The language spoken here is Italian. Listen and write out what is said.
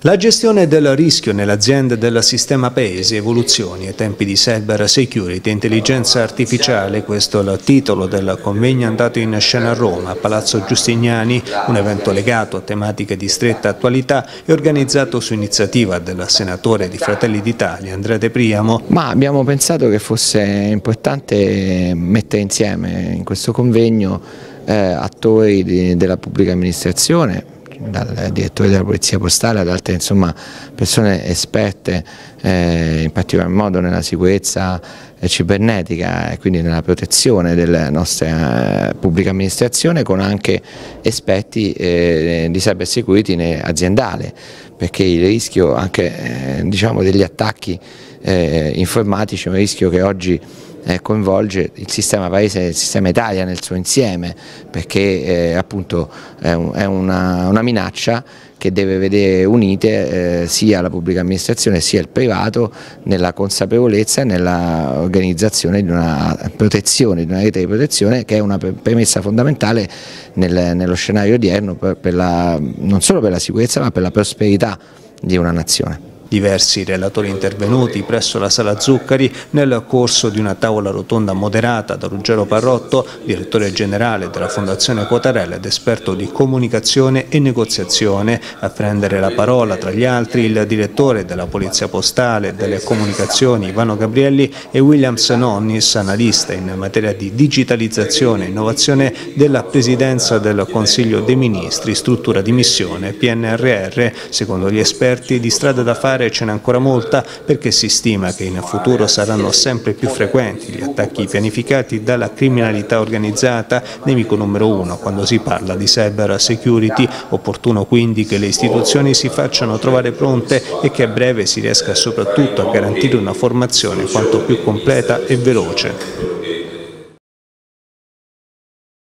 La gestione del rischio nell'azienda del sistema Paese, evoluzioni e tempi di cyber security intelligenza artificiale, questo è il titolo del convegno andato in scena a Roma, a Palazzo Giustiniani, un evento legato a tematiche di stretta attualità e organizzato su iniziativa del senatore di Fratelli d'Italia, Andrea De Priamo. Ma abbiamo pensato che fosse importante mettere insieme in questo convegno eh, attori di, della pubblica amministrazione, dal direttore della polizia postale ad altre insomma, persone esperte eh, in particolar modo nella sicurezza eh, cibernetica e quindi nella protezione della nostra eh, pubblica amministrazione con anche esperti eh, di cyber security aziendale perché il rischio anche eh, diciamo, degli attacchi eh, informatici un rischio che oggi eh, coinvolge il sistema paese e il sistema Italia nel suo insieme perché eh, appunto è, un, è una, una, minaccia che deve vedere unite eh, sia la pubblica amministrazione sia il privato nella consapevolezza e nell'organizzazione di una protezione, di una rete di protezione che è una premessa fondamentale nel, nello scenario odierno per, per la, non solo per la sicurezza ma per la prosperità di una nazione. Diversi relatori intervenuti presso la Sala Zuccari nel corso di una tavola rotonda moderata da Ruggero Parrotto, direttore generale della Fondazione Quotarella ed esperto di comunicazione e negoziazione, a prendere la parola tra gli altri il direttore della Polizia Postale e delle Comunicazioni Ivano Gabrielli e Williams Nonnis, analista in materia di digitalizzazione e innovazione della Presidenza del Consiglio dei Ministri, struttura di missione PNRR, secondo gli esperti di strada da fare fare ce n'è ancora molta perché si stima che in futuro saranno sempre più frequenti gli attacchi pianificati dalla criminalità organizzata, nemico numero uno quando si parla di cyber security, opportuno quindi che le istituzioni si facciano trovare pronte e che a breve si riesca soprattutto a garantire una formazione quanto più completa e veloce.